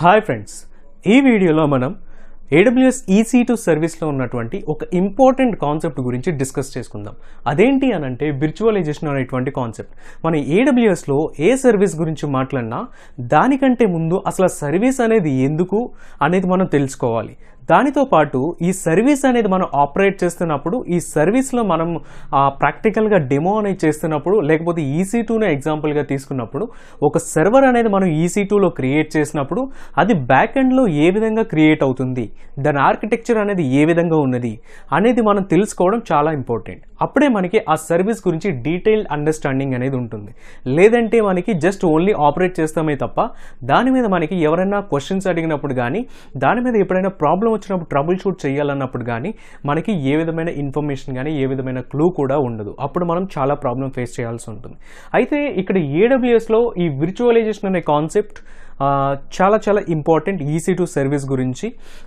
Hi friends ఈ వీడియోలో మనం ఏడబ్ల్యూఎస్ ఈసీ టు సర్వీస్లో ఉన్నటువంటి ఒక ఇంపార్టెంట్ కాన్సెప్ట్ గురించి డిస్కస్ చేసుకుందాం. అదేంటి అని అంటే విర్చువలైజేషన్ అనేటువంటి కాన్సెప్ట్ మన ఏడబ్ల్యూఎస్లో ఏ సర్వీస్ గురించి మాట్లాడినా దానికంటే ముందు అసలు సర్వీస్ అనేది ఎందుకు అనేది మనం తెలుసుకోవాలి. దానితో పాటు ఈ సర్వీస్ అనేది మనం ఆపరేట్ చేస్తున్నప్పుడు ఈ సర్వీస్లో మనం ప్రాక్టికల్గా డెమో అనేది చేస్తున్నప్పుడు లేకపోతే ఈసీ టూనే ఎగ్జాంపుల్గా తీసుకున్నప్పుడు ఒక సర్వర్ అనేది మనం ఈసీ టూలో క్రియేట్ చేసినప్పుడు అది బ్యాక్ ఎండ్లో ఏ విధంగా క్రియేట్ అవుతుంది దాని ఆర్కిటెక్చర్ అనేది ఏ విధంగా ఉన్నది అనేది మనం తెలుసుకోవడం చాలా ఇంపార్టెంట్. అప్పుడే మనకి ఆ సర్వీస్ గురించి డీటెయిల్డ్ అండర్స్టాండింగ్ అనేది ఉంటుంది. లేదంటే మనకి జస్ట్ ఓన్లీ ఆపరేట్ చేస్తామే తప్ప దాని మీద మనకి ఎవరైనా క్వశ్చన్స్ అడిగినప్పుడు కానీ దాని మీద ఎప్పుడైనా ప్రాబ్లం వచ్చినప్పుడు ట్రబుల్ షూట్ చేయాలన్నప్పుడు కానీ మనకి ఏ విధమైన ఇన్ఫర్మేషన్ కానీ ఏ విధమైన క్లూ కూడా ఉండదు. అప్పుడు మనం చాలా ప్రాబ్లం ఫేస్ చేయాల్సి ఉంటుంది. అయితే ఇక్కడ ఏడబ్ల్యూఎస్లో ఈ విర్చువలైజేషన్ అనే కాన్సెప్ట్ చాలా చాలా ఇంపార్టెంట్ ఈసీ టు సర్వీస్ గురించి.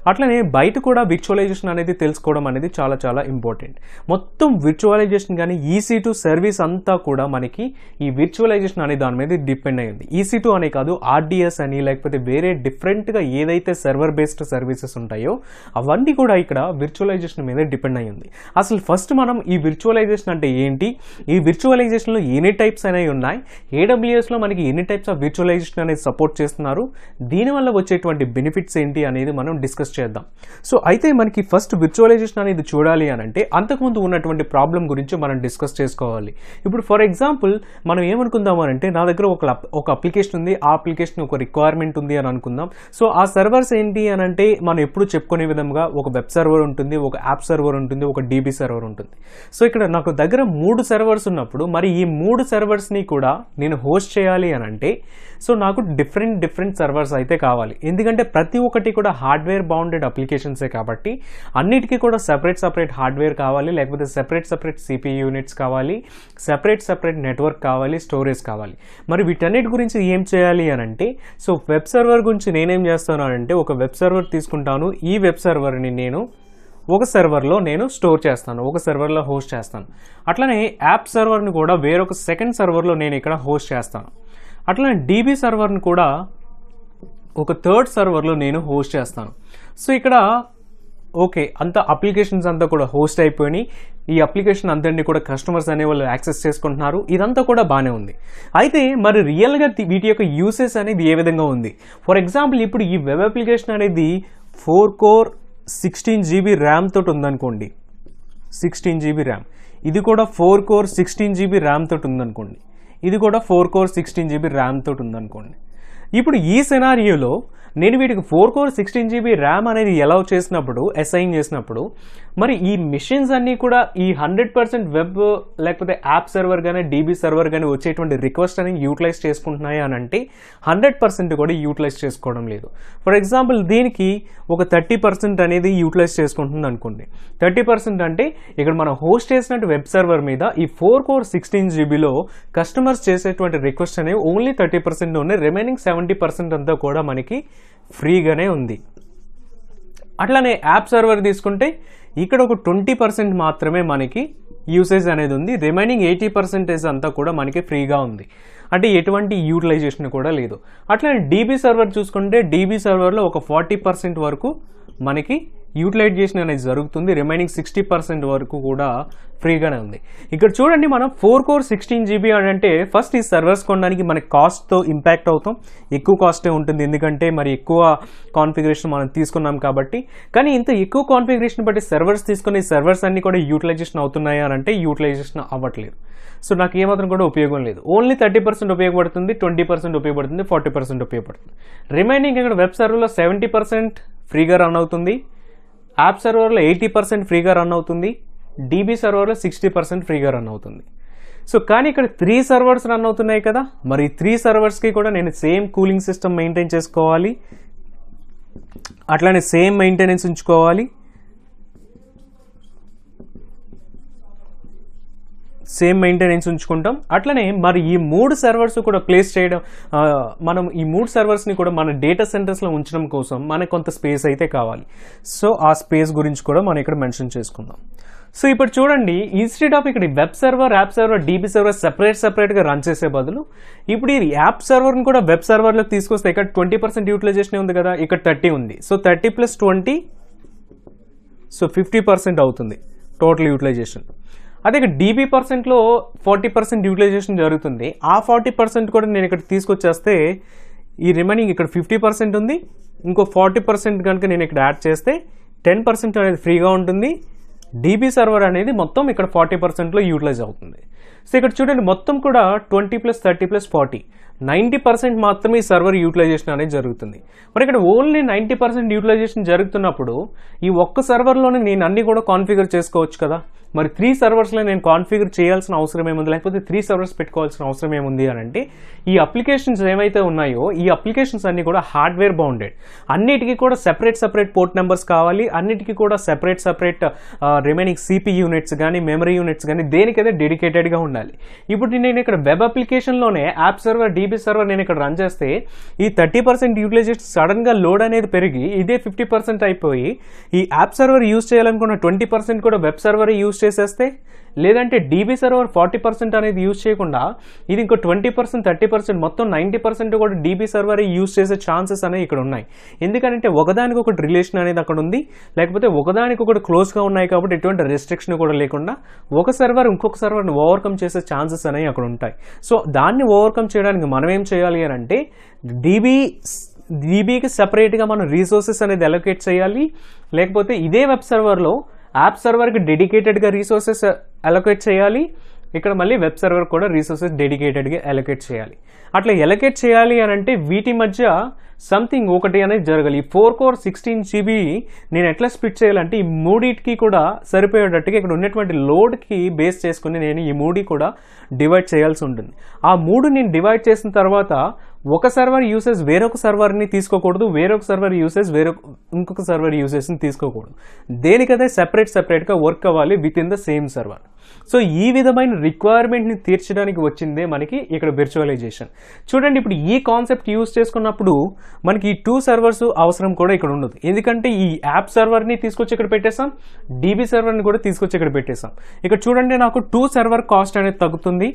అట్లనే బయట కూడా విర్చువలైజేషన్ అనేది తెలుసుకోవడం అనేది చాలా చాలా ఇంపార్టెంట్ మొత్తం విర్చువలైజేషన్ కానీ ఈసీ టు సర్వీస్ అంతా కూడా మనకి ఈ విర్చువలైజేషన్ అనే దాని మీద డిపెండ్ అయ్యింది. ఈసీ టు అనే కాదు ఆర్డిఎస్ అని లేకపోతే వేరే డిఫరెంట్గా ఏదైతే సర్వర్ బేస్డ్ సర్వీసెస్ ఉంటాయో అవన్నీ కూడా ఇక్కడ విర్చువలైజేషన్ మీద డిపెండ్ అయ్యింది. అసలు ఫస్ట్ మనం ఈ విర్చువలైజేషన్ అంటే ఏంటి? ఈ విర్చువలైజేషన్లో ఎన్ని టైప్స్ అనేవి ఉన్నాయి? ఏడబ్ల్యూఎస్లో మనకి ఎన్ని టైప్స్ ఆఫ్ విర్చువలైజేషన్ అనేది సపోర్ట్ చేస్తున్నారు. దీనివల్ల వచ్చేటువంటి బెనిఫిట్స్ ఏంటి అనేది మనం డిస్కస్ చేద్దాం. సో అయితే మనకి ఫస్ట్ విర్చువలైజేషన్ అనేది చూడాలి అని అంటే అంతకుముందు ఉన్నటువంటి ప్రాబ్లం గురించి మనం డిస్కస్ చేసుకోవాలి. ఇప్పుడు ఫర్ ఎగ్జాంపుల్ మనం ఏమనుకుందాం అని అంటే నా దగ్గర ఒక ఒక అప్లికేషన్ ఉంది. ఆ అప్లికేషన్ ఒక రిక్వైర్మెంట్ ఉంది అని అనుకుందాం. సో ఆ సర్వర్స్ ఏంటి అని అంటే మనం ఎప్పుడు చెప్పుకునే విధంగా ఒక వెబ్ సర్వర్ ఉంటుంది ఒక యాప్ సర్వర్ ఉంటుంది ఒక డీబీ సర్వర్ ఉంటుంది. సో ఇక్కడ నాకు దగ్గర మూడు సర్వర్స్ ఉన్నప్పుడు మరి ఈ మూడు సర్వర్స్ని కూడా నేను హోస్ట్ చేయాలి అని అంటే సో నాకు డిఫరెంట్ డిఫరెంట్ సర్వర్స్ అయితే కావాలి. ఎందుకంటే ప్రతి ఒక్కటి కూడా హార్డ్వేర్ బౌండెడ్ అప్లికేషన్సే కాబట్టి అన్నిటికీ కూడా సెపరేట్ సెపరేట్ హార్డ్వేర్ కావాలి లేకపోతే సెపరేట్ సెపరేట్ సిపి యూనిట్స్ కావాలి సెపరేట్ సెపరేట్ నెట్వర్క్ కావాలి స్టోరేజ్ కావాలి. మరి వీటన్నిటి గురించి ఏం చేయాలి అని అంటే సో వెబ్ సర్వర్ గురించి నేనేం చేస్తాను అని అంటే ఒక వెబ్ సర్వర్ తీసుకుంటాను. ఈ వెబ్ సర్వర్ని నేను ఒక సర్వర్లో నేను స్టోర్ చేస్తాను. ఒక సర్వర్లో హోస్ట్ చేస్తాను. అట్లనే యాప్ సర్వర్ని కూడా వేరొక సెకండ్ సర్వర్లో నేను ఇక్కడ హోస్ట్ చేస్తాను. అట్లనే డీబీ సర్వర్ని కూడా ఒక థర్డ్ సర్వర్లో నేను హోస్ట్ చేస్తాను. సో ఇక్కడ ఓకే అంత అప్లికేషన్స్ అంతా కూడా హోస్ట్ అయిపోయినాయి. ఈ అప్లికేషన్ అందరినీ కూడా కస్టమర్స్ అనే వాళ్ళు యాక్సెస్ చేసుకుంటున్నారు. ఇదంతా కూడా బాగానే ఉంది. అయితే మరి రియల్గా వీటి యొక్క యూసేజ్ అనేది ఏ విధంగా ఉంది? ఫర్ ఎగ్జాంపుల్ ఇప్పుడు ఈ వెబ్ అప్లికేషన్ అనేది four core sixteen GB RAM తోటి ఉందనుకోండి. సిక్స్టీన్ జీబీ ర్యామ్ ఇది కూడా four core sixteen GB RAM తోటి ఉందనుకోండి. ఇది కూడా four core sixteen GB RAM తోటి ఉందనుకోండి. ఇప్పుడు ఈ సెనారియోలో నేను వీటికి four core sixteen GB RAM అనేది ఎలా చేసినప్పుడు అసైన్ చేసినప్పుడు మరి ఈ మిషన్స్ అన్నీ కూడా ఈ హండ్రెడ్ పర్సెంట్ వెబ్ లేకపోతే యాప్ సర్వర్ కానీ డీబీ సర్వర్ కానీ వచ్చేటువంటి రిక్వెస్ట్ అని యూటిలైజ్ చేసుకుంటున్నాయి అని అంటే హండ్రెడ్ పర్సెంట్ కూడా యూటిలైజ్ చేసుకోవడం లేదు. ఫర్ ఎగ్జాంపుల్ దీనికి ఒక థర్టీ పర్సెంట్ అనేది యూటిలైజ్ చేసుకుంటుంది అనుకోండి. థర్టీ పర్సెంట్ అంటే ఇక్కడ మనం హోస్ట్ చేసినట్టు వెబ్ సర్వర్ మీద ఈ ఫోర్ కోర్ సిక్స్టీన్ జీబీలో కస్టమర్స్ చేసేటువంటి రిక్వెస్ట్ అనేవి ఓన్లీ థర్టీ పర్సెంట్ ఉన్నాయి రిమైనింగ్ సెవెంటీ పర్సెంట్ అంతా కూడా మనకి ఫ్రీగానే ఉంది. అట్లానే యాప్ సర్వర్ తీసుకుంటే ఇక్కడ ఒక ట్వంటీ పర్సెంట్ మాత్రమే మనకి యూసేజ్ అనేది ఉంది. రిమైనింగ్ ఎయిటీ పర్సెంటేజ్ అంతా కూడా మనకి ఫ్రీగా ఉంది. అంటే ఎటువంటి యూటిలైజేషన్ కూడా లేదు. అట్లనే డీబీ సర్వర్ చూసుకుంటే డీబీ సర్వర్లో ఒక ఫార్టీ పర్సెంట్ వరకు మనకి యూటిలైజేషన్ అనేది జరుగుతుంది. రిమైనింగ్ సిక్స్టీ పర్సెంట్ వరకు కూడా ఫ్రీగానే ఉంది. ఇక్కడ చూడండి మనం ఫోర్ కోర్ సిక్స్టీన్ జీబీ అని అంటే ఫస్ట్ ఈ సర్వర్స్ కొనడానికి మనకి కాస్ట్తో ఇంపాక్ట్ అవుతాం. ఎక్కువ కాస్టే ఉంటుంది. ఎందుకంటే మరి ఎక్కువ కాన్ఫిగరేషన్ మనం తీసుకున్నాం కాబట్టి. కానీ ఇంత ఎక్కువ కాన్ఫిగరేషన్ బట్టి సర్వర్స్ తీసుకుని సర్వర్స్ అన్ని కూడా యూటిలైజేషన్ అవుతున్నాయా అని అంటే యూటిలైజేషన్ అవ్వట్లేదు. సో నాకు ఏమాత్రం కూడా ఉపయోగం లేదు. ఓన్లీ థర్టీ పర్సెంట్ ఉపయోగపడుతుంది. ట్వంటీ పర్సెంట్ ఉపయోగపడుతుంది. ఫార్టీ పర్సెంట్ ఉపయోగపడుతుంది. రిమైనింగ్ ఇక్కడ వెబ్ సర్వర్లో సెవెంటీ పర్సెంట్ ఫ్రీగా రన్ అవుతుంది. యాప్ సర్వర్లో ఎయిటీ పర్సెంట్ ఫ్రీగా రన్ అవుతుంది. డీబీ సర్వర్లో సిక్స్టీ పర్సెంట్ ఫ్రీగా రన్ అవుతుంది. సో కానీ ఇక్కడ త్రీ సర్వర్స్ రన్ అవుతున్నాయి కదా? మరి త్రీ సర్వర్స్కి కూడా నేను సేమ్ కూలింగ్ సిస్టమ్ మెయింటైన్ చేసుకోవాలి. అట్లానే సేమ్ మెయింటెనెన్స్ ఉంచుకోవాలి. సేమ్ మెయింటెనెన్స్ ఉంచుకుంటాం. అట్లనే మరి ఈ మూడు సర్వర్స్ కూడా ప్లేస్ చేయడం మనం ఈ మూడు సర్వర్స్ని కూడా మన డేటా సెంటర్స్లో ఉంచడం కోసం మనకు కొంత స్పేస్ అయితే కావాలి. సో ఆ స్పేస్ గురించి కూడా మనం ఇక్కడ మెన్షన్ చేసుకుందాం. సో ఇప్పుడు చూడండి ఇన్స్టెడ్ ఆఫ్ ఇక్కడ web server app server DB server separate సెపరేట్గా రన్ చేసే బదులు ఇప్పుడు ఈ యాప్ సర్వర్ని కూడా వెబ్ సర్వర్లోకి తీసుకొస్తే ఇక్కడ ట్వంటీ పర్సెంట్ యూటిలైజేషన్ ఉంది కదా ఇక్కడ థర్టీ ఉంది. So thirty plus twenty so fifty percent అవుతుంది టోటల్ యూటిలైజేషన్ అదే ఇక్కడ డీబీ పర్సెంట్లో ఫార్టీ పర్సెంట్ యూటిలైజేషన్ జరుగుతుంది. ఆ ఫార్టీ పర్సెంట్ కూడా నేను ఇక్కడ తీసుకొచ్చేస్తే ఈ రిమైనింగ్ ఇక్కడ ఫిఫ్టీ పర్సెంట్ ఉంది. ఇంకో ఫార్టీ పర్సెంట్ కనుక నేను ఇక్కడ యాడ్ చేస్తే టెన్ పర్సెంట్ అనేది ఫ్రీగా ఉంటుంది. డీబీ సర్వర్ అనేది మొత్తం ఇక్కడ ఫార్టీ పర్సెంట్లో యూటిలైజ్ అవుతుంది. సో ఇక్కడ చూడండి మొత్తం కూడా twenty plus thirty plus forty ninety percent మాత్రమే ఈ సర్వర్ యూటిలైజేషన్ అనేది జరుగుతుంది. మరి ఇక్కడ ఓన్లీ నైంటీ పర్సెంట్ యూటిలైజేషన్ జరుగుతున్నప్పుడు ఈ ఒక్క సర్వర్లోనే నేను అన్నీ కూడా కాన్ఫిగర్ చేసుకోవచ్చు కదా. మరి త్రీ సర్వర్స్లో నేను కాన్ఫిగర్ చేయాల్సిన అవసరం ఏముంది? లేకపోతే త్రీ సర్వర్స్ పెట్టుకోవాల్సిన అవసరం ఏముంది అని అంటే ఈ అప్లికేషన్స్ ఏవైతే ఉన్నాయో ఈ అప్లికేషన్స్ అన్ని కూడా హార్డ్వేర్ బౌండెడ్ అన్నిటికీ కూడా సెపరేట్ సెపరేట్ పోర్ట్ నెంబర్స్ కావాలి. అన్నిటికీ కూడా separate separate remaining CP units కానీ మెమరీ యూనిట్స్ కానీ దేనికైతే డెడికేటెడ్గా ఉండాలి. ఇప్పుడు నేను ఇక్కడ వెబ్ అప్లికేషన్లోనే యాప్ సర్వర్ డీబీ సర్వర్ నేను ఇక్కడ రన్ చేస్తే ఈ థర్టీ పర్సెంట్ యూటిలైజేషన్ సడన్గా లోడ్ అనేది పెరిగి ఇదే ఫిఫ్టీ పర్సెంట్ అయిపోయి ఈ యాప్ సర్వర్ యూజ్ చేయాలనుకున్న ట్వంటీ పర్సెంట్ కూడా వెబ్ సర్వర్ యూజ్ చేసేస్తే లేదంటే డీబీ సర్వర్ ఫార్టీ పర్సెంట్ అనేది యూజ్ చేయకుండా ఇది ఇంకో ట్వంటీ పర్సెంట్ థర్టీ పర్సెంట్ మొత్తం నైంటీ పర్సెంట్ కూడా డీబీ సర్వర్ యూజ్ చేసే ఛాన్సెస్ అనేవి ఇక్కడ ఉన్నాయి. ఎందుకంటే ఒకదానికి ఒకటి రిలేషన్ అనేది అక్కడ ఉంది. లేకపోతే ఒకదానికి ఒకటి క్లోజ్గా ఉన్నాయి కాబట్టి ఎటువంటి రెస్ట్రిక్షన్ కూడా లేకుండా ఒక సర్వర్ ఇంకొక సర్వర్ని ఓవర్కమ్ చేసే ఛాన్సెస్ అనేవి అక్కడ ఉంటాయి. సో దాన్ని ఓవర్కమ్ చేయడానికి మనం ఏం చేయాలి అని అంటే డీబీ డీబీకి సపరేట్గా మనం రీసోర్సెస్ అనేది అలొకేట్ చేయాలి. లేకపోతే ఇదే వెబ్ సర్వర్లో యాప్ సర్వర్కి డెడికేటెడ్గా రీసోర్సెస్ అలొకేట్ చేయాలి. ఇక్కడ మళ్ళీ వెబ్ సర్వర్ కూడా రీసోర్సెస్ డెడికేటెడ్గా ఎలొకేట్ చేయాలి. అట్లా ఎలకేట్ చేయాలి అని అంటే వీటి మధ్య సంథింగ్ ఒకటి అనేది జరగాలి. ఈ ఫోర్ కోర్ సిక్స్టీన్ జీబీ నేను ఎట్లా స్ప్లిట్ చేయాలంటే ఈ మూడింటికి కూడా సరిపోయేటట్టుగా ఇక్కడ ఉన్నటువంటి లోడ్కి బేస్ చేసుకుని నేను ఈ మూడి కూడా డివైడ్ చేయాల్సి ఉంటుంది. ఆ మూడు నేను డివైడ్ చేసిన తర్వాత ఒక సర్వర్ యూసేజ్ వేరొక సర్వర్ని తీసుకోకూడదు వేరొక సర్వర్ యూసేజ్ వేరొక ఇంకొక సర్వర్ యూసేజ్ని తీసుకోకూడదు. దేనికదే సెపరేట్ సెపరేట్గా వర్క్ అవ్వాలి within the same server so ఈ విధమైన రిక్వైర్మెంట్ని తీర్చడానికి వచ్చిందే మనకి ఇక్కడ విర్చువలైజేషన్ చూడండి ఇప్పుడు ఈ కాన్సెప్ట్ యూజ్ చేసుకున్నప్పుడు మనకి ఈ టూ సర్వర్స్ అవసరం కూడా ఇక్కడ ఉండదు. ఎందుకంటే ఈ యాప్ సర్వర్ని తీసుకొచ్చి ఇక్కడ పెట్టేసాం డీబీ సర్వర్ని కూడా తీసుకొచ్చి ఇక్కడ పెట్టేసాం ఇక్కడ చూడండి నాకు టూ సర్వర్ కాస్ట్ అనేది తగ్గుతుంది.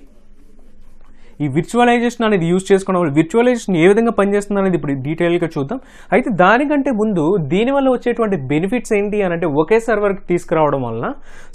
ఈ విర్చువలైజేషన్ అనేది యూజ్ చేసుకోవడం వల్ల విర్చువలైజేషన్ ఏ విధంగా పనిచేస్తుంది అనేది ఇప్పుడు డీటెయిల్గా చూద్దాం. అయితే దానికంటే ముందు దీనివల్ల వచ్చేటువంటి బెనిఫిట్స్ ఏంటి అని అంటే ఒకే సర్వర్కి తీసుకురావడం వలన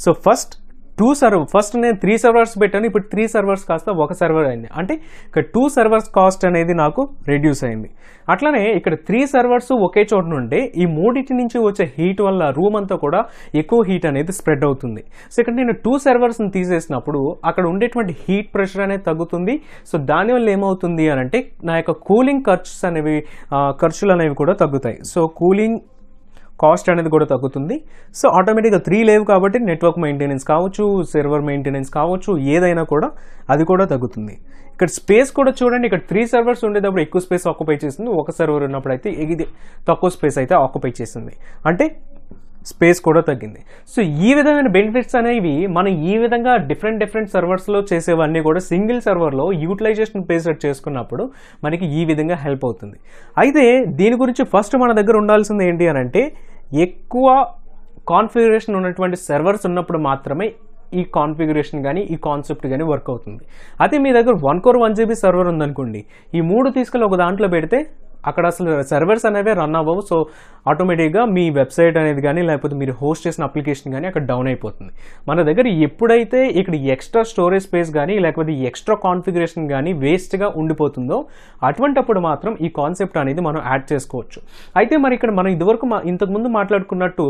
so first two server first నేను త్రీ సర్వర్స్ పెట్టాను ఇప్పుడు త్రీ సర్వర్స్ కాస్త ఒక సర్వర్ అయింది. అంటే ఇక్కడ టూ సర్వర్స్ కాస్ట్ అనేది నాకు రెడ్యూస్ అయింది. అట్లనే ఇక్కడ త్రీ సర్వర్స్ ఒకే చోట నుండి ఈ మూడింటి నుంచి వచ్చే హీట్ వల్ల రూమ్ అంతా కూడా ఎక్కువ హీట్ అనేది స్ప్రెడ్ అవుతుంది. సో ఇక్కడ నేను టూ సర్వర్స్ని తీసేసినప్పుడు అక్కడ ఉండేటువంటి హీట్ ప్రెషర్ అనేది తగ్గుతుంది. సో దానివల్ల ఏమవుతుంది అని అంటే నా యొక్క కూలింగ్ ఖర్చుస్ అనేవి ఖర్చులు అనేవి కూడా తగ్గుతాయి. సో కూలింగ్ కాస్ట్ అనేది కూడా తగ్గుతుంది. సో ఆటోమేటిక్గా త్రీ లేవు కాబట్టి నెట్వర్క్ మెయింటెనెన్స్ కావచ్చు సర్వర్ మెయింటెనెన్స్ కావచ్చు ఏదైనా కూడా అది కూడా తగ్గుతుంది. ఇక్కడ స్పేస్ కూడా చూడండి ఇక్కడ త్రీ సర్వర్స్ ఉండేటప్పుడు ఎక్కువ స్పేస్ ఆక్యుపై చేసింది ఒక సర్వర్ ఉన్నప్పుడు అయితే ఇది తక్కువ స్పేస్ అయితే ఆక్యుపై చేసింది అంటే స్పేస్ కూడా తగ్గింది. సో ఈ విధమైన బెనిఫిట్స్ అనేవి మనం ఈ విధంగా డిఫరెంట్ డిఫరెంట్ సర్వర్స్లో చేసేవన్నీ కూడా సింగిల్ సర్వర్లో యూటిలైజేషన్ బేస్డ్ చేసుకున్నప్పుడు మనకి ఈ విధంగా హెల్ప్ అవుతుంది. అయితే దీని గురించి ఫస్ట్ మన దగ్గర ఉండాల్సింది ఏంటి అని అంటే ఎక్కువ కాన్ఫిగరేషన్ ఉన్నటువంటి సర్వర్స్ ఉన్నప్పుడు మాత్రమే ఈ కాన్ఫిగరేషన్ కానీ ఈ కాన్సెప్ట్ కానీ వర్క్ అవుతుంది. అదే మీ దగ్గర one core one GB server ఉందనుకోండి ఈ మూడు తీసుకెళ్ళి ఒక దాంట్లో పెడితే అక్కడ అసలు సర్వర్స్ అనేవి రన్ అవ్వవు. సో ఆటోమేటిక్గా మీ వెబ్సైట్ అనేది కానీ లేకపోతే మీరు హోస్ట్ చేసిన అప్లికేషన్ కానీ అక్కడ డౌన్ అయిపోతుంది. మన దగ్గర ఎప్పుడైతే ఇక్కడ ఎక్స్ట్రా స్టోరేజ్ స్పేస్ కానీ లేకపోతే ఎక్స్ట్రా కాన్ఫిగరేషన్ కానీ వేస్ట్గా ఉండిపోతుందో అటువంటప్పుడు మాత్రం ఈ కాన్సెప్ట్ అనేది మనం యాడ్ చేసుకోవచ్చు. అయితే మరి ఇక్కడ మనం ఇదివరకు మా ఇంతకుముందు మాట్లాడుకున్నట్టు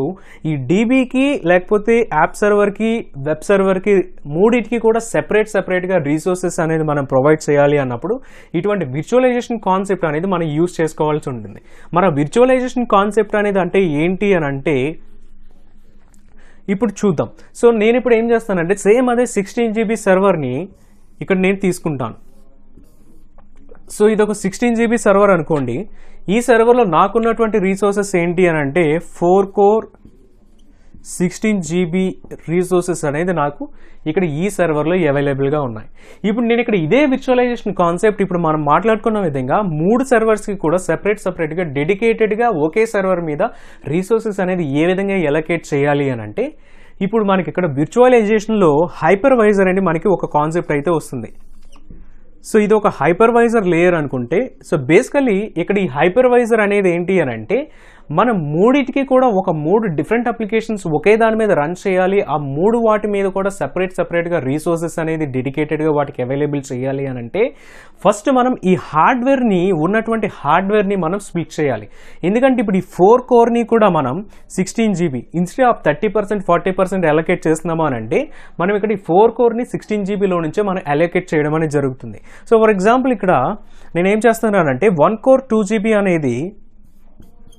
ఈ డీబీకి లేకపోతే యాప్ సర్వర్కి వెబ్ సర్వర్కి మూడింటికి కూడా సెపరేట్ సెపరేట్గా రీసోర్సెస్ అనేది మనం ప్రొవైడ్ చేయాలి అన్నప్పుడు ఇటువంటి విర్చువలైజేషన్ కాన్సెప్ట్ అనేది మనం యూస్ చేసుకోవాల్సి ఉంటుంది. మన విర్చువలైజేషన్ కాన్సెప్ట్ అనేది అంటే ఏంటి అని అంటే ఇప్పుడు చూద్దాం. సో నేను ఇప్పుడు ఏం చేస్తానంటే సేమ్ అదే సిక్స్టీన్ జీబీ సర్వర్ని ఇక్కడ నేను తీసుకుంటాను. సో ఇది ఒక సిక్స్టీన్ జీబీ సర్వర్ అనుకోండి. ఈ సర్వర్లో నాకున్నటువంటి రీసోర్సెస్ ఏంటి అని అంటే four core sixteen GB resources అనేది నాకు ఇక్కడ ఈ సర్వర్లో అవైలబుల్గా ఉన్నాయి. ఇప్పుడు నేను ఇక్కడ ఇదే విర్చువలైజేషన్ కాన్సెప్ట్ ఇప్పుడు మనం మాట్లాడుకున్న విధంగా మూడు సర్వర్స్కి కూడా సెపరేట్ సపరేట్గా డెడికేటెడ్గా ఒకే సర్వర్ మీద రీసోర్సెస్ అనేది ఏ విధంగా ఎలకేట్ చేయాలి అని అంటే ఇప్పుడు మనకి ఇక్కడ విర్చువలైజేషన్లో హైపర్వైజర్ అని మనకి ఒక కాన్సెప్ట్ అయితే వస్తుంది. సో ఇది ఒక హైపర్వైజర్ లేయర్ అనుకుంటే సో బేసికలీ ఇక్కడ ఈ హైపర్వైజర్ అనేది ఏంటి అని అంటే మనం మూడిటికి కూడా ఒక మూడు డిఫరెంట్ అప్లికేషన్స్ ఒకే దాని మీద రన్ చేయాలి. ఆ మూడు వాటి మీద కూడా సపరేట్ సపరేట్గా రీసోర్సెస్ అనేది డెడికేటెడ్గా వాటికి అవైలబుల్ చేయాలి అని అంటే ఫస్ట్ మనం ఈ హార్డ్వేర్ని ఉన్నటువంటి హార్డ్వేర్ని మనం స్ప్లిట్ చేయాలి. ఎందుకంటే ఇప్పుడు ఈ ఫోర్ కోర్ని కూడా మనం sixteen GB instead of thirty percent forty percent allocate చేస్తున్నామా అని అంటే మనం ఇక్కడ ఈ ఫోర్ కోర్ని సిక్స్టీన్ జీబీలో నుంచే మనం అలొకేట్ చేయడం అనేది జరుగుతుంది. సో ఫర్ ఎగ్జాంపుల్ ఇక్కడ నేనేం చేస్తున్నానంటే వన్ కోర్ టూ జీబీ అనేది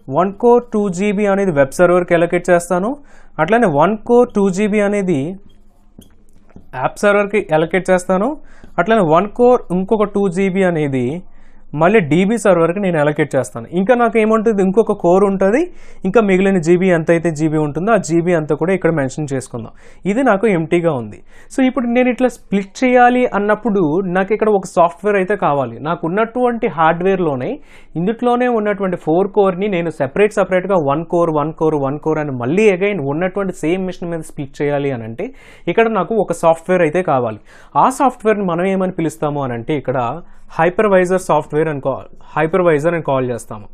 వన్ కోర్ టూ జీబీ అనేది వెబ్ సర్వర్కి ఎలొకేట్ చేస్తాను. అట్లనే వన్ కోర్ టూ జీబీ అనేది యాప్ సర్వర్కి ఎలొకేట్ చేస్తాను. అట్లనే వన్ కోర్ ఇంకొక టూ జీబీ అనేది మళ్ళీ డీబీ సర్వర్కి నేను అలొకేట్ చేస్తాను. ఇంకా నాకు ఏముంటుంది? ఇంకొక కోర్ ఉంటుంది. ఇంకా మిగిలిన జీబీ ఎంత అయితే జీబీ ఉంటుందో ఆ జీబీ అంతా కూడా ఇక్కడ మెన్షన్ చేసుకుందాం. ఇది నాకు ఎంటీగా ఉంది. సో ఇప్పుడు నేను ఇట్లా స్ప్లిట్ చేయాలి అన్నప్పుడు నాకు ఇక్కడ ఒక సాఫ్ట్వేర్ అయితే కావాలి. నాకు ఉన్నటువంటి హార్డ్వేర్లోనే ఇందుట్లోనే ఉన్నటువంటి ఫోర్ కోర్ని నేను సెపరేట్ సపరేట్గా one core one core one core అని మళ్ళీ అగైన్ ఉన్నటువంటి సేమ్ మిషన్ మీద స్ప్లిట్ చేయాలి అని అంటే ఇక్కడ నాకు ఒక సాఫ్ట్వేర్ అయితే కావాలి. ఆ సాఫ్ట్వేర్ని మనం ఏమని పిలుస్తాము అని అంటే ఇక్కడ హైపర్వైజర్ సాఫ్ట్వేర్ అని కాల్ హైపర్వైజర్ అని కాల్ చేస్తాము.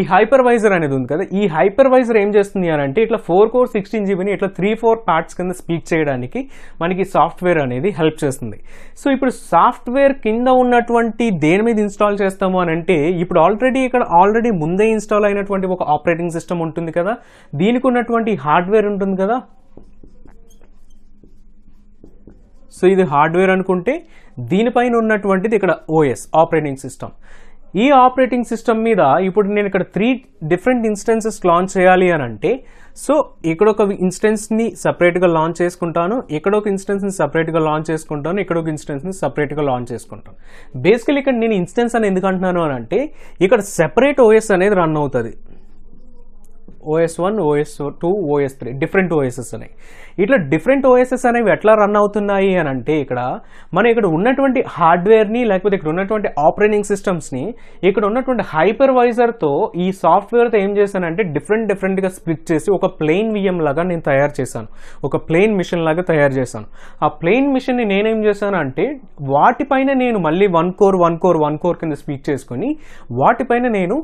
ఈ హైపర్వైజర్ అనేది ఉంది కదా ఈ హైపర్వైజర్ ఏం చేస్తుంది అని అంటే ఇట్లా ఫోర్ కోర్ సిక్స్టీన్ జీబీని ఇట్లా త్రీ ఫోర్ పార్ట్స్ కింద స్పీక్ చేయడానికి మనకి సాఫ్ట్వేర్ అనేది హెల్ప్ చేస్తుంది. సో ఇప్పుడు సాఫ్ట్వేర్ కింద ఉన్నటువంటి దేని మీద ఇన్స్టాల్ చేస్తాము అని అంటే ఇప్పుడు ఆల్రెడీ ఇక్కడ ఆల్రెడీ ముందే ఇన్స్టాల్ అయినటువంటి ఒక ఆపరేటింగ్ సిస్టమ్ ఉంటుంది కదా దీనికి ఉన్నటువంటి హార్డ్వేర్ ఉంటుంది కదా సో ఇది హార్డ్వేర్ అనుకుంటే దీనిపైన ఉన్నటువంటిది ఇక్కడ ఓఎస్ ఆపరేటింగ్ సిస్టమ్ ఈ ఆపరేటింగ్ సిస్టమ్ మీద ఇప్పుడు నేను ఇక్కడ త్రీ డిఫరెంట్ ఇన్స్టెన్సెస్ లాంచ్ చేయాలి అని అంటే సో ఇక్కడ ఒక ఇన్స్టెన్స్ని సపరేట్గా లాంచ్ చేసుకుంటాను ఇక్కడ ఒక ఇన్స్టెన్స్ని సపరేట్గా లాంచ్ చేసుకుంటాను ఇక్కడ ఒక ఇన్స్టెన్స్ని సపరేట్గా లాంచ్ చేసుకుంటాను. బేసికలీ ఇక్కడ నేను ఇన్స్టెన్స్ అని ఎందుకు అంటున్నాను అని అంటే ఇక్కడ సెపరేట్ ఓఎస్ అనేది రన్ అవుతుంది. OS one OS two OS three different OSes అనేవి ఇట్లా డిఫరెంట్ ఓఎస్ఎస్ అనేవి ఎట్లా రన్ అవుతున్నాయి అని అంటే ఇక్కడ మనం ఇక్కడ ఉన్నటువంటి హార్డ్వేర్ని లేకపోతే ఇక్కడ ఉన్నటువంటి ఆపరేటింగ్ సిస్టమ్స్ని ఇక్కడ ఉన్నటువంటి హైపర్వైజర్తో ఈ సాఫ్ట్వేర్తో ఏం చేశానంటే డిఫరెంట్ డిఫరెంట్గా స్ప్లిట్ చేసి ఒక ప్లెయిన్ విఎం లాగా నేను తయారు చేశాను. ఒక ప్లెయిన్ మిషన్ లాగా తయారు చేశాను. ఆ ప్లెయిన్ మిషన్ని నేనేం చేశాను అంటే వాటిపైన నేను మళ్ళీ one core one core one core కింద స్పీక్ చేసుకొని వాటిపైన నేను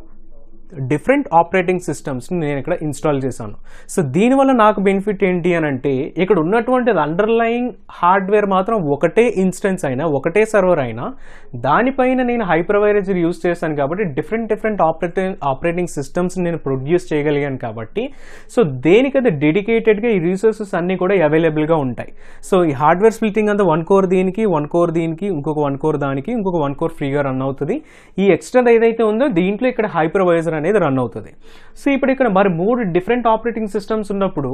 డిఫరెంట్ ఆపరేటింగ్ సిస్టమ్స్ని నేను ఇక్కడ ఇన్స్టాల్ చేశాను. సో దీనివల్ల నాకు బెనిఫిట్ ఏంటి అని అంటే ఇక్కడ ఉన్నటువంటి అండర్లయింగ్ హార్డ్వేర్ మాత్రం ఒకటే ఇన్స్టెన్స్ అయినా ఒకటే సర్వర్ అయినా దానిపైన నేను హైపర్వైజర్ యూస్ చేశాను కాబట్టి different different operating operating systems నేను ప్రొడ్యూస్ చేయగలిగాను కాబట్టి సో దేనికైతే డెడికేటెడ్గా ఈ రీసోర్సెస్ అన్నీ కూడా అవైలబుల్గా ఉంటాయి. సో ఈ హార్డ్వేర్ స్ప్లిటింగ్ అంతా వన్ కోర్ దీనికి వన్ కోర్ దీనికి ఇంకొక వన్ కోర్ దానికి ఇంకొక వన్ కోర్ ఫ్రీగా రన్ అవుతుంది. ఈ ఎక్స్ట్రా ఏదైతే ఉందో దీంట్లో ఇక్కడ హైప్రవైజర్ అనేది రన్ అవుతుంది. సో ఇప్పుడు ఇక్కడ మరి మూడు డిఫరెంట్ ఆపరేటింగ్ సిస్టమ్స్ ఉన్నప్పుడు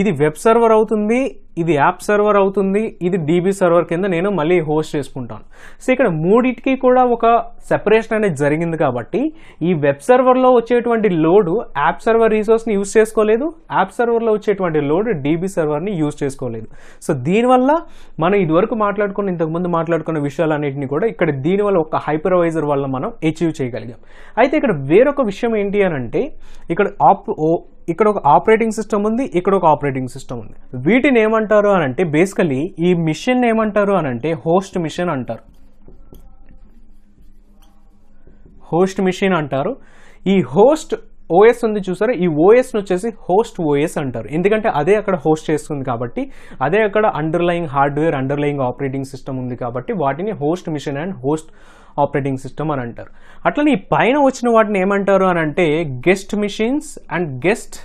ఇది వెబ్ సర్వర్ అవుతుంది ఇది యాప్ సర్వర్ అవుతుంది ఇది డీబీ సర్వర్ కింద నేను మళ్ళీ హోస్ట్ చేసుకుంటాను. సో ఇక్కడ మూడింటికి కూడా ఒక సెపరేషన్ అనేది జరిగింది కాబట్టి ఈ వెబ్ సర్వర్లో వచ్చేటువంటి లోడు యాప్ సర్వర్ రీసోర్స్ని యూజ్ చేసుకోలేదు యాప్ సర్వర్లో వచ్చేటువంటి లోడ్ డీబీ సర్వర్ని యూజ్ చేసుకోలేదు. సో దీనివల్ల మనం ఇదివరకు మాట్లాడుకున్న ఇంతకుముందు మాట్లాడుకున్న విషయాలన్నింటినీ కూడా ఇక్కడ దీనివల్ల ఒక హైపర్వైజర్ వల్ల మనం అచీవ్ చేయగలిగాం. అయితే ఇక్కడ వేరొక విషయం ఏంటి అని అంటే ఇక్కడ ఆప్ ఇక్కడ ఒక ఆపరేటింగ్ సిస్టమ్ ఉంది ఇక్కడ ఒక ఆపరేటింగ్ సిస్టమ్ ఉంది. వీటిని ఏమంటారు అని అంటే బేసికలీ ఈ మిషన్ ఏమంటారు అని అంటే హోస్ట్ మిషన్ అంటారు. హోస్ట్ మిషన్ అంటారు. ఈ హోస్ట్ ఓఎస్ ఉంది చూసారా? ఈ ఓఎస్ని వచ్చేసి హోస్ట్ ఓఎస్ అంటారు. ఎందుకంటే అదే అక్కడ హోస్ట్ చేస్తుంది కాబట్టి అదే అక్కడ underlying hardware underlying operating system ఉంది కాబట్టి వాటిని host machine and host operating system అని అంటారు. అట్లనే ఈ పైన వచ్చిన వాటిని ఏమంటారు అని అంటే guest machines and guest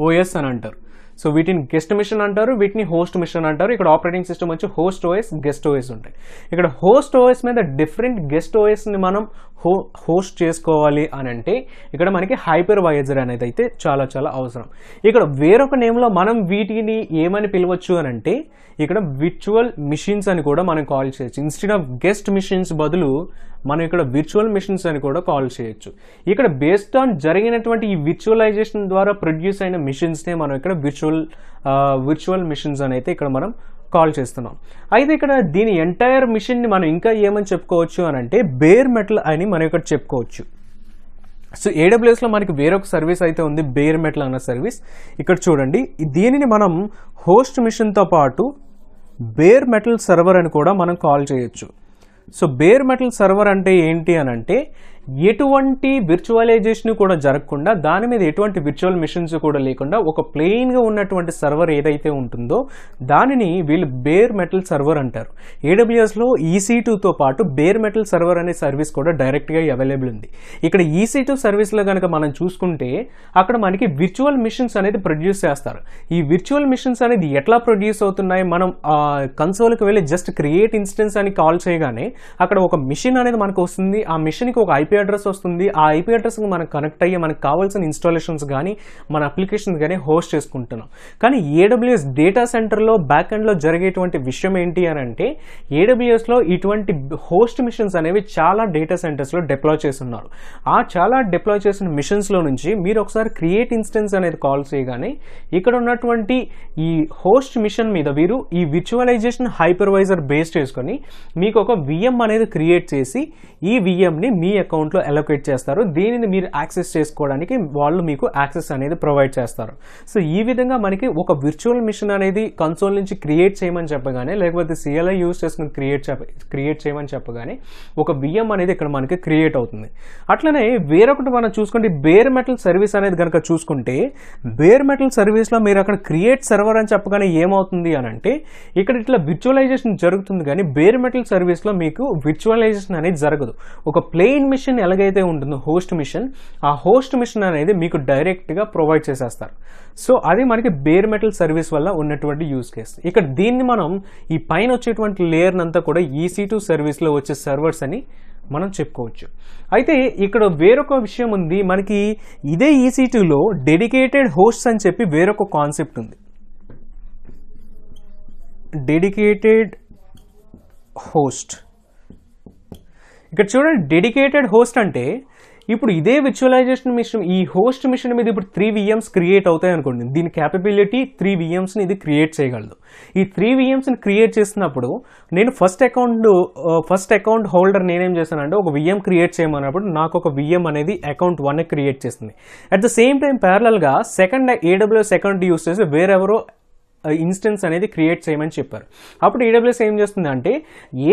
OS అని అంటారు. సో వీటిని గెస్ట్ మిషన్ అంటారు వీటిని హోస్ట్ మిషన్ అంటారు. ఇక్కడ ఆపరేటింగ్ సిస్టమ్ వచ్చి హోస్ట్ ఓఎస్ గెస్ట్ ఓఎస్ ఉంటాయి. ఇక్కడ హోస్ట్ ఓఎస్ మీద డిఫరెంట్ గెస్ట్ ఓఎస్ని మనం హో హోస్ట్ చేసుకోవాలి అని అంటే ఇక్కడ మనకి హైపర్ వైజర్ అనేది అయితే చాలా చాలా అవసరం. ఇక్కడ వేరొక నేమ్లో మనం వీటిని ఏమని పిలవచ్చు అని అంటే ఇక్కడ విర్చువల్ మిషన్స్ అని కూడా మనం కాల్ చేయొచ్చు. ఇన్స్టెడ్ ఆఫ్ గెస్ట్ మిషన్స్ బదులు మనం ఇక్కడ విర్చువల్ మిషన్స్ అని కూడా కాల్ చేయొచ్చు. ఇక్కడ బేస్డ్ ఆన్ జరిగినటువంటి ఈ విర్చువలైజేషన్ ద్వారా ప్రొడ్యూస్ అయిన మిషన్స్నే మనం ఇక్కడ విర్చువల్ విర్చువల్ మిషన్స్ అని అయితే ఇక్కడ మనం కాల్ చేస్తున్నాం. అయితే ఇక్కడ దీని ఎంటైర్ మిషన్ని మనం ఇంకా ఏమని చెప్పుకోవచ్చు అని అంటే బేర్ మెటల్ అని మనం ఇక్కడ చెప్పుకోవచ్చు. సో ఏడబ్ల్యూఎస్లో మనకి వేరొక సర్వీస్ అయితే ఉంది బేర్ మెటల్ అన్న సర్వీస్ ఇక్కడ చూడండి దీనిని మనం హోస్ట్ మిషన్తో పాటు బేర్ మెటల్ సర్వర్ అని కూడా మనం కాల్ చేయొచ్చు. సో బేర్ మెటల్ సర్వర్ అంటే ఏంటి అని అంటే ఎటువంటి విర్చువలైజేషన్ కూడా జరగకుండా దాని మీద ఎటువంటి విర్చువల్ మిషన్స్ కూడా లేకుండా ఒక ప్లెయిన్గా ఉన్నటువంటి సర్వర్ ఏదైతే ఉంటుందో దానిని వీళ్ళు బేర్ మెటల్ సర్వర్ అంటారు. ఏడబ్ల్యూఎస్లో ఈసీ టూతో పాటు బేర్ మెటల్ సర్వర్ అనే సర్వీస్ కూడా డైరెక్ట్గా అవైలబుల్ ఉంది. ఇక్కడ ఈసీ టూ సర్వీస్లో కనుక మనం చూసుకుంటే అక్కడ మనకి విర్చువల్ మిషన్స్ అనేది ప్రొడ్యూస్ చేస్తారు. ఈ విర్చువల్ మిషన్స్ అనేది ఎట్లా ప్రొడ్యూస్ అవుతున్నాయి? మనం కన్సోల్కి వెళ్ళి జస్ట్ క్రియేట్ ఇన్స్టెన్స్ అని కాల్ చేయగానే అక్కడ ఒక మిషన్ అనేది మనకు వస్తుంది. ఆ మిషన్కి ఒక ఐపీ అడ్రస్ వస్తుంది. ఆ ఐపీ అడ్రస్కి మనకు కనెక్ట్ అయ్యి మనకు కావాల్సిన ఇన్స్టాలేషన్స్ కానీ మన అప్లికేషన్స్ కానీ హోస్ట్ చేసుకుంటున్నాం. కానీ ఏడబ్ల్యూఎస్ డేటా సెంటర్లో బ్యాక్ ఎండ్లో జరిగేటువంటి విషయం ఏంటి అని అంటే ఏడబ్ల్యూఎస్లో ఇటువంటి హోస్ట్ మిషన్స్ అనేవి చాలా డేటా సెంటర్స్లో డిప్లాయ్ చేస్తున్నారు. ఆ చాలా డిప్లాయ్ చేసిన మిషన్స్లో నుంచి మీరు ఒకసారి క్రియేట్ ఇన్స్టెన్స్ అనేది కాల్ చేయగానే ఇక్కడ ఉన్నటువంటి ఈ హోస్ట్ మిషన్ మీద వీరు ఈ విజువలైజేషన్ హైపర్వైజర్ బేస్ చేసుకొని మీకు ఒక విఎం అనేది క్రియేట్ చేసి ఈ విఎంని మీ అకౌంట్లో అలొకేట్ చేస్తారు. దీనిని మీరు యాక్సెస్ చేసుకోవడానికి వాళ్ళు మీకు యాక్సెస్ అనేది ప్రొవైడ్ చేస్తారు. సో ఈ విధంగా మనకి ఒక విర్చువల్ మిషన్ అనేది కన్సోల్ నుంచి క్రియేట్ చేయమని చెప్పగానే లేకపోతే సిఎల్ఐ యూస్ చేసుకుని క్రియేట్ క్రియేట్ చేయమని చెప్పగానే ఒక విఎం అనేది ఇక్కడ మనకి క్రియేట్ అవుతుంది. అట్లనే వేరొకటి మనం చూసుకుంటే బేర్ మెటల్ సర్వీస్ అనేది కనుక చూసుకుంటే బేర్ మెటల్ సర్వీస్లో మీరు అక్కడ క్రియేట్ సర్వర్ అని చెప్పగానే ఏమవుతుంది అని అంటే ఇక్కడ ఇట్లా విర్చువలైజేషన్ జరుగుతుంది కానీ బేర్ మెటల్ సర్వీస్లో మీకు విర్చువలైజేషన్ అనేది జరగదు. ఒక ప్లెయిన్ మిషన్ ఎలాగైతే ఉంటుందో హోస్ట్ మిషన్ ఆ హోస్ట్ మిషన్ అనేది మీకు డైరెక్ట్గా ప్రొవైడ్ చేసేస్తారు. సో అది మనకి బేర్ మెటల్ సర్వీస్ వల్ల ఉన్నటువంటి యూస్ కేస్ ఇక్కడ దీన్ని మనం ఈ పైన వచ్చేటువంటి లేయర్ అంతా కూడా ఈసీ టూ సర్వీస్లో వచ్చే సర్వర్స్ అని మనం చెప్పుకోవచ్చు. అయితే ఇక్కడ వేరొక విషయం ఉంది. మనకి ఇదే ఈసీ టూలో డెడికేటెడ్ హోస్ట్స్ అని చెప్పి వేరొక కాన్సెప్ట్ ఉంది. డెడికేటెడ్ హోస్ట్ ఇక్కడ చూడండి డెడికేటెడ్ హోస్ట్ అంటే ఇప్పుడు ఇదే విజువలైజేషన్ మిషన్ ఈ హోస్ట్ మిషన్ మీద ఇప్పుడు త్రీ విఎమ్స్ క్రియేట్ అవుతాయి అనుకోండి. దీని క్యాపబిలిటీ త్రీ విఎమ్స్ని ఇది క్రియేట్ చేయగలదు. ఈ త్రీ విఎమ్స్ని క్రియేట్ చేసినప్పుడు నేను first account first account holder నేనేం చేశానంటే ఒక విఎం క్రియేట్ చేయమన్నప్పుడు నాకు ఒక విఎం అనేది అకౌంట్ వన్ క్రియేట్ చేస్తుంది అట్ ద సేమ్ టైం ప్యారలల్గా సెకండ్ ఏడబ్ల్యూఎస్ అకౌంట్ యూస్ చేసి వేరెవరో ఇన్స్టెన్స్ అనేది క్రియేట్ చేయమని చెప్పారు. అప్పుడు ఈడబ్ల్యూఎస్ ఏం చేస్తుంది అంటే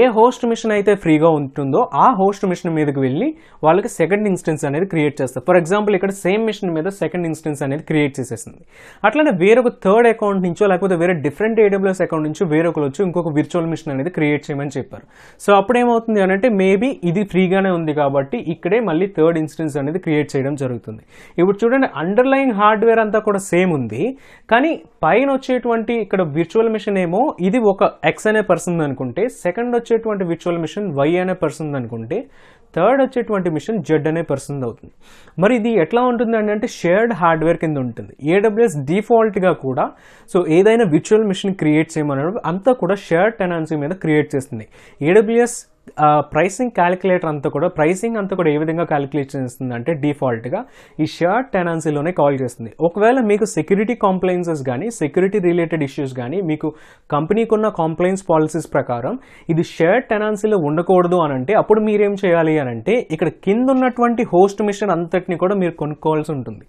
ఏ హోస్ట్ మిషన్ అయితే ఫ్రీగా ఉంటుందో ఆ హోస్ట్ మిషన్ మీదకి వెళ్ళి వాళ్ళకి సెకండ్ ఇన్స్టెన్స్ అనేది క్రియేట్ చేస్తారు. ఫర్ ఎగ్జాంపుల్ ఇక్కడ సేమ్ మిషన్ మీద సెకండ్ ఇన్స్టెన్స్ అనేది క్రియేట్ చేసేసింది. అట్లనే వేరొక థర్డ్ అకౌంట్ నుంచో లేకపోతే వేరే డిఫరెంట్ ఏడబ్ల్యూఎస్ అకౌంట్ నుంచి వేరొకరు వచ్చి ఇంకొక విర్చువల్ మిషన్ అనేది క్రియేట్ చేయమని చెప్పారు. సో అప్పుడు ఏమవుతుంది అని అంటే మేబీ ఇది ఫ్రీగానే ఉంది కాబట్టి ఇక్కడే మళ్ళీ థర్డ్ ఇన్స్టెన్స్ అనేది క్రియేట్ చేయడం జరుగుతుంది. ఇప్పుడు చూడండి అండర్లైన్ హార్డ్వేర్ అంతా కూడా సేమ్ ఉంది. కానీ పైన వచ్చేటువంటి ఇక్కడ విర్చువల్ మిషన్ ఏమో ఇది ఒక ఎక్స్ అనే పర్సన్ అనుకుంటే సెకండ్ వచ్చేటువంటి విర్చువల్ మిషన్ వై అనే పర్సన్ అనుకుంటే థర్డ్ వచ్చేటువంటి మిషన్ జెడ్ అనే పర్సన్ అవుతుంది. మరి ఇది ఎట్లా ఉంటుంది అంటే షేర్డ్ హార్డ్వేర్ కింద ఉంటుంది. ఏడబ్ల్యూఎస్ డిఫాల్ట్గా కూడా సో ఏదైనా విర్చువల్ మిషన్ క్రియేట్ చేయమన్నప్పుడు అంతా కూడా షేర్డ్ టెనాన్సీ మీద క్రియేట్ చేస్తుంది. ఏడబ్ల్యూఎస్ ప్రైసింగ్ క్యాలిక్యులేటర్ అంతా కూడా ప్రైసింగ్ అంతా కూడా ఏ విధంగా క్యాలిక్యులేట్ చేస్తుంది అంటే డిఫాల్ట్గా ఈ షర్ట్ టెనాన్సీలోనే కాల్ చేస్తుంది. ఒకవేళ మీకు సెక్యూరిటీ కాంప్లైన్సెస్ కానీ సెక్యూరిటీ రిలేటెడ్ ఇష్యూస్ కానీ మీకు కంపెనీకి ఉన్న కాంప్లైన్స్ పాలసీస్ ప్రకారం ఇది షర్ట్ టెనాన్సీలో ఉండకూడదు అని అంటే అప్పుడు మీరేం చేయాలి అని అంటే ఇక్కడ కింద ఉన్నటువంటి హోస్ట్ మిషన్ అంతటిని కూడా మీరు కొనుక్కోవాల్సి ఉంటుంది.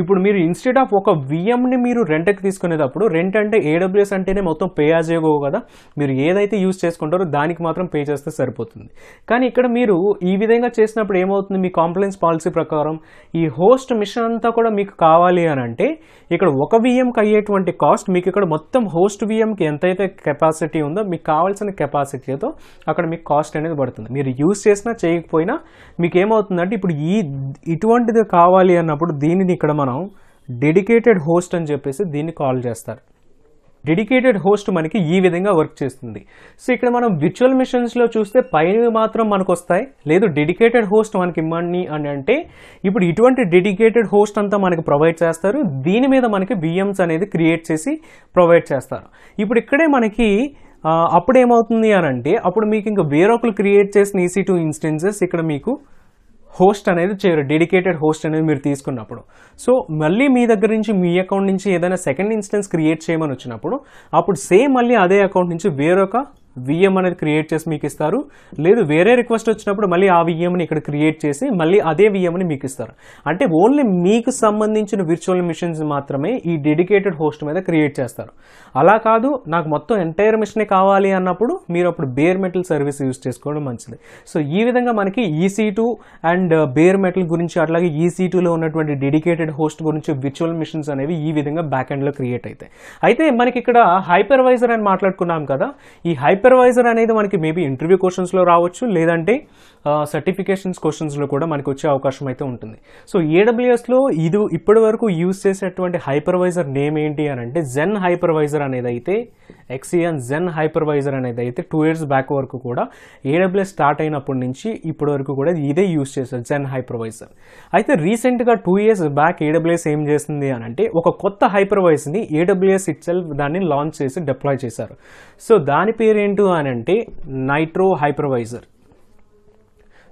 ఇప్పుడు మీరు ఇన్స్టెడ్ ఆఫ్ ఒక విఎంని మీరు రెంట్కి తీసుకునేటప్పుడు రెంట్ అంటే ఏడబ్ల్యూఎస్ అంటేనే మొత్తం పే యాజ్ ఏగో కదా. మీరు ఏదైతే యూజ్ చేసుకుంటారో దానికి మాత్రం పే చేస్తే సరిపోతుంది. కానీ ఇక్కడ మీరు ఈ విధంగా చేసినప్పుడు ఏమవుతుంది? మీ కాంప్లైన్స్ పాలసీ ప్రకారం ఈ హోస్ట్ మిషన్ అంతా కూడా మీకు కావాలి అని అంటే ఇక్కడ ఒక విఎంకి అయ్యేటువంటి కాస్ట్ మీకు ఇక్కడ మొత్తం హోస్ట్ విఎంకి ఎంతైతే కెపాసిటీ ఉందో మీకు కావాల్సిన కెపాసిటీతో అక్కడ మీకు కాస్ట్ అనేది పడుతుంది. మీరు యూజ్ చేసినా చేయకపోయినా మీకు ఏమవుతుందంటే ఇప్పుడు ఈ ఇటువంటిది కావాలి అన్నప్పుడు దీనిని ఇక్కడ మనం డెడికేటెడ్ హోస్ట్ అని చెప్పేసి దీన్ని కాల్ చేస్తారు. డెడికేటెడ్ హోస్ట్ మనకి ఈ విధంగా వర్క్ చేస్తుంది. సో ఇక్కడ మనం విర్చువల్ మిషన్స్లో చూస్తే పైన మాత్రం మనకు వస్తాయి. లేదు డెడికేటెడ్ హోస్ట్ మనకి ఇవ్వండి అని అంటే ఇప్పుడు ఇటువంటి డెడికేటెడ్ హోస్ట్ అంతా మనకి ప్రొవైడ్ చేస్తారు. దీని మీద మనకి బిఎమ్స్ అనేది క్రియేట్ చేసి ప్రొవైడ్ చేస్తారు. ఇప్పుడు ఇక్కడే మనకి అప్పుడు ఏమవుతుంది అని అంటే అప్పుడు మీకు ఇంకా వేరొకరు క్రియేట్ చేసిన ఈసీ టూ ఇన్స్టెన్సెస్ ఇక్కడ మీకు హోస్ట్ అనేది చేయరు డెడికేటెడ్ హోస్ట్ అనేది మీరు తీసుకున్నప్పుడు. సో మళ్ళీ మీ దగ్గర నుంచి మీ అకౌంట్ నుంచి ఏదైనా సెకండ్ ఇన్స్టెన్స్ క్రియేట్ చేయమని వచ్చినప్పుడు అప్పుడు సేమ్ మళ్ళీ అదే అకౌంట్ నుంచి వేరొక విఎం అనేది క్రియేట్ చేసి మీకు ఇస్తారు. లేదు వేరే రిక్వెస్ట్ వచ్చినప్పుడు మళ్ళీ ఆ విఎంని ఇక్కడ క్రియేట్ చేసి మళ్ళీ అదే విఎంని మీకు ఇస్తారు. అంటే ఓన్లీ మీకు సంబంధించిన విర్చువల్ మిషన్స్ మాత్రమే ఈ డెడికేటెడ్ హోస్ట్ మీద క్రియేట్ చేస్తారు. అలా కాదు నాకు మొత్తం ఎంటైర్ మిషనే కావాలి అన్నప్పుడు మీరు అప్పుడు బేర్ మెటల్ సర్వీస్ యూస్ చేసుకోవడం మంచిది. సో ఈ విధంగా మనకి EC two and bare metal గురించి అట్లాగే ఈసీ టూలో ఉన్నటువంటి డెడికేటెడ్ హోస్ట్ గురించి విర్చువల్ మిషన్స్ అనేవి ఈ విధంగా బ్యాక్ ఎండ్లో క్రియేట్ అవుతాయి అయితే మనకి ఇక్కడ హైపర్వైజర్ అని మాట్లాడుకున్నాం కదా. ఈ హైపర్వైజర్ అనేది మనకి మేబీ ఇంటర్వ్యూ క్వశ్చన్స్లో రావచ్చు లేదంటే సర్టిఫికేషన్స్ క్వశ్చన్స్లో కూడా మనకి వచ్చే అవకాశం అయితే ఉంటుంది. సో ఏడబ్ల్యూఎస్లో ఇది ఇప్పటి వరకు యూజ్ చేసేటువంటి హైపర్వైజర్ నేమ్ ఏంటి అని అంటే జెన్ హైపర్వైజర్ అనేది అయితే ఎక్సియన్ జెన్ హైపర్వైజర్ అనేది అయితే టూ ఇయర్స్ బ్యాక్ వరకు కూడా ఏడబ్ల్యూఎస్ స్టార్ట్ అయినప్పటి నుంచి ఇప్పటి వరకు కూడా ఇదే యూజ్ చేశారు జెన్ హైపర్వైజర్ అయితే రీసెంట్గా టూ ఇయర్స్ బ్యాక్ ఏడబ్ల్యూఎస్ ఏం చేస్తుంది అని అంటే ఒక కొత్త హైపర్వైజర్ని ఏడబ్ల్యూఎస్ ఇట్సెల్ఫ్ దాన్ని లాంచ్ చేసి డిప్లాయ్ చేశారు. సో దాని పేరు ఏంటి అని అంటే నైట్రో హైపర్వైజర్.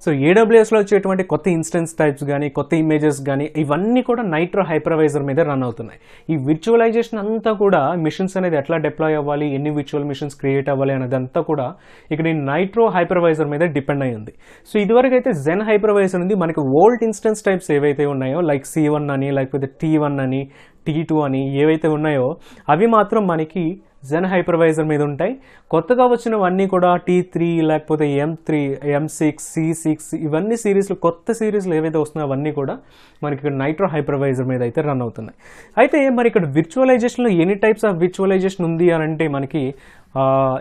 సో ఏడబ్ల్యూఎస్లో వచ్చేటువంటి కొత్త ఇన్స్టెన్స్ టైప్స్ కానీ కొత్త ఇమేజెస్ కానీ ఇవన్నీ కూడా నైట్రో హైపర్వైజర్ మీద రన్ అవుతున్నాయి. ఈ విర్చువలైజేషన్ అంతా కూడా మిషన్స్ అనేది ఎట్లా డిప్లాయ్ అవ్వాలి ఎన్ని విర్చువల్ మిషన్స్ క్రియేట్ అవ్వాలి అనేదంతా కూడా ఇక్కడ ఈ నైట్రో హైపర్వైజర్ మీద డిపెండ్ అయి ఉంది. సో ఇదివరకు అయితే జెన్ హైపర్వైజర్ ఉంది. మనకి ఓల్డ్ ఇన్స్టెన్స్ టైప్స్ ఏవైతే ఉన్నాయో లైక్ సి వన్ అని లేకపోతే టీ వన్ అని టీ టూ అని ఏవైతే ఉన్నాయో అవి మాత్రం మనకి జెన్ హైపర్వైజర్ మీద ఉంటాయి. కొత్తగా వచ్చినవన్నీ కూడా టీ త్రీ లేకపోతే M three M six C six ఇవన్నీ సిరీస్లు కొత్త సిరీస్లు ఏవైతే వస్తున్నాయో అవన్నీ కూడా మనకి ఇక్కడ నైట్రో హైపర్వైజర్ మీద అయితే రన్ అవుతున్నాయి. అయితే మరి ఇక్కడ విర్చువలైజేషన్లో ఎన్ని టైప్స్ ఆఫ్ విర్చువలైజేషన్ ఉంది అని అంటే మనకి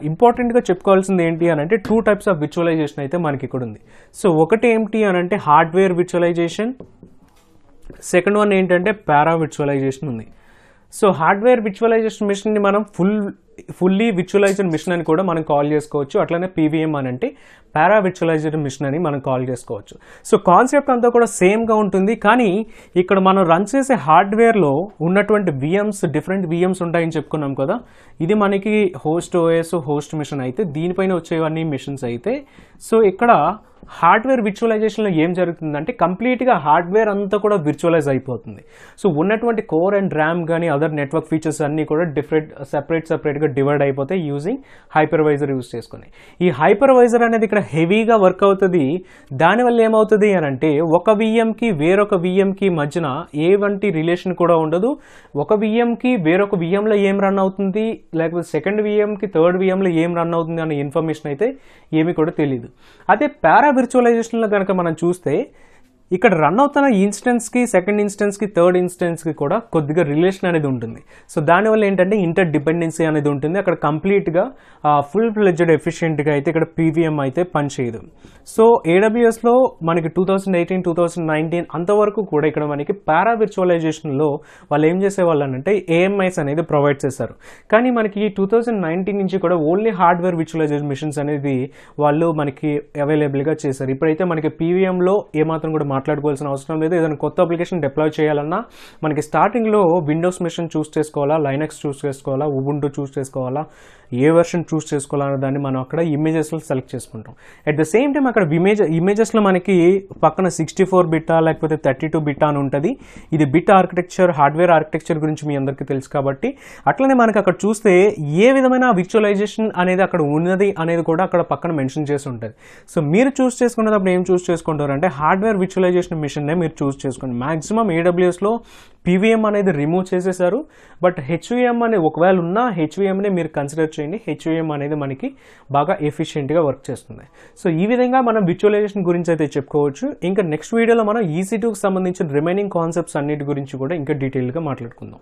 ఇంపార్టెంట్గా చెప్పుకోవాల్సింది ఏంటి అని అంటే టూ టైప్స్ ఆఫ్ విర్చువలైజేషన్ అయితే మనకి ఇక్కడ ఉంది. సో ఒకటి ఏంటి అని అంటే హార్డ్వేర్ విర్చువలైజేషన్ సెకండ్ వన్ ఏంటంటే పారా విర్చువలైజేషన్ ఉంది. సో హార్డ్వేర్ విచువలైజేషన్ మిషన్ని మనం ఫుల్ ఫుల్లీ విచువలైజ్డ్ మిషన్ అని కూడా మనం కాల్ చేసుకోవచ్చు. అట్లనే పీవీఎం అని అంటే పారా విచువలైజ్డ్ మిషన్ అని మనం కాల్ చేసుకోవచ్చు. సో కాన్సెప్ట్ అంతా కూడా సేమ్గా ఉంటుంది. కానీ ఇక్కడ మనం రన్ చేసే హార్డ్వేర్లో ఉన్నటువంటి విఎమ్స్ డిఫరెంట్ విఎమ్స్ ఉంటాయని చెప్పుకున్నాం కదా. ఇది మనకి హోస్ట్ ఓఎస్ హోస్ట్ మిషన్ అయితే దీనిపైన వచ్చేవన్నీ మిషన్స్ అయితే. సో ఇక్కడ హార్డ్వేర్ విచువలైజేషన్లో ఏం జరుగుతుందంటే కంప్లీట్గా హార్డ్వేర్ అంతా కూడా విర్చువలైజ్ అయిపోతుంది. సో ఉన్నటువంటి కోర్ అండ్ ర్యామ్ కానీ అదర్ నెట్వర్క్ ఫీచర్స్ అన్నీ కూడా డిఫరెంట్ సెపరేట్ సెపరేట్గా డివైడ్ అయిపోతే యూజింగ్ హైపర్వైజర్ యూజ్ చేసుకుని. ఈ హైపర్వైజర్ అనేది ఇక్కడ హెవీగా వర్క్ అవుతుంది. దానివల్ల ఏమవుతుంది అని అంటే ఒక విఎంకి వేరొక విఎంకి మధ్యన ఏ వంటి రిలేషన్ కూడా ఉండదు. ఒక విఎంకి వేరొక విఎంలో ఏం రన్ అవుతుంది? లేకపోతే సెకండ్ విఎంకి థర్డ్ విఎంలో ఏం రన్ అవుతుంది అనే ఇన్ఫర్మేషన్ అయితే ఏమీ కూడా తెలియదు అదే పారా విర్చువలైజేషన్లో కనుక మనం చూస్తే ఇక్కడ రన్ అవుతున్న ఇన్స్టెన్స్కి సెకండ్ ఇన్స్టెన్స్కి థర్డ్ ఇన్స్టెన్స్కి కూడా కొద్దిగా రిలేషన్ అనేది ఉంటుంది. సో దానివల్ల ఏంటంటే ఇంటర్ డిపెండెన్సీ అనేది ఉంటుంది. అక్కడ కంప్లీట్గా ఫుల్ ఫ్లెడ్జెడ్ ఎఫిషియెంట్గా అయితే ఇక్కడ పీవీఎం అయితే పనిచేయదు. సో ఏడబ్ల్యూఎస్లో మనకి two thousand eighteen two thousand nineteen అంతవరకు కూడా ఇక్కడ మనకి పారా విర్చువలైజేషన్లో వాళ్ళు ఏం చేసేవాళ్ళు అంటే ఏఎంఐస్ అనేది ప్రొవైడ్ చేశారు. కానీ మనకి టూ థౌసండ్ నైన్టీన్ నుంచి కూడా ఓన్లీ హార్డ్వేర్ విర్చువలైజేషన్ మిషన్స్ అనేది వాళ్ళు మనకి అవైలబుల్గా చేశారు. ఇప్పుడైతే మనకి పీవీఎంలో ఏమాత్రం కూడా మాట్లాడుకోవాల్సిన అవసరం లేదు. ఏదైనా కొత్త అప్లికేషన్ డిప్లాయ్ చేయాలన్నా మనకి స్టార్టింగ్లో విండోస్ మిషన్ చూస్ చేసుకోవాలా? లైనక్స్ చూస్ చేసుకోవాలా? ఉబుంటూ చూస్ చేసుకోవాలా? ఏ వెర్షన్ చూస్ చేసుకోవాలనే దాన్ని మనం అక్కడ ఇమేజెస్లో సెలెక్ట్ చేసుకుంటాం. అట్ ద సేమ్ టైం అక్కడ ఇమేజ్ ఇమేజెస్లో మనకి పక్కన సిక్స్టీ ఫోర్ బిట్టా లేకపోతే థర్టీ టూ బిట్టా అని ఉంటుంది. ఇది బిట్ ఆర్కిటెక్చర్ హార్డ్వేర్ ఆర్కిటెక్చర్ గురించి మీ అందరికీ తెలుసు కాబట్టి అట్లనే మనకి అక్కడ చూస్తే ఏ విధమైన విజువలైజేషన్ అనేది అక్కడ ఉన్నది అనేది కూడా అక్కడ పక్కన మెన్షన్ చేసి ఉంటుంది. సో మీరు చూస్ చేసుకునేటప్పుడు ఏం చూస్ చేసుకుంటారు అంటే హార్డ్వేర్ విజువలైజేషన్ మిషన్నే మీరు చూస్ చేసుకోండి. మాక్సిమం ఏడబ్ల్యూఎస్లో పీవీఎం అనేది రిమూవ్ చేసేసారు. బట్ హెచ్విఎం అనే ఒకవేళ ఉన్న హెచ్విఎంనే మీరు కన్సిడర్ చేయండి. హెచ్విఎం అనేది మనకి బాగా ఎఫిషియెంట్గా వర్క్ చేస్తుంది. సో ఈ విధంగా మనం విజువలైజేషన్ గురించి అయితే చెప్పుకోవచ్చు. ఇంకా నెక్స్ట్ వీడియోలో మనం ఈసీ టూకి సంబంధించిన రిమైనింగ్ కాన్సెప్ట్స్ అన్నిటి గురించి కూడా ఇంకా డీటెయిల్గా మాట్లాడుకుందాం.